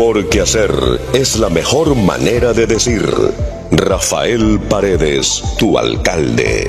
Porque hacer es la mejor manera de decir. Rafael Paredes, tu alcalde.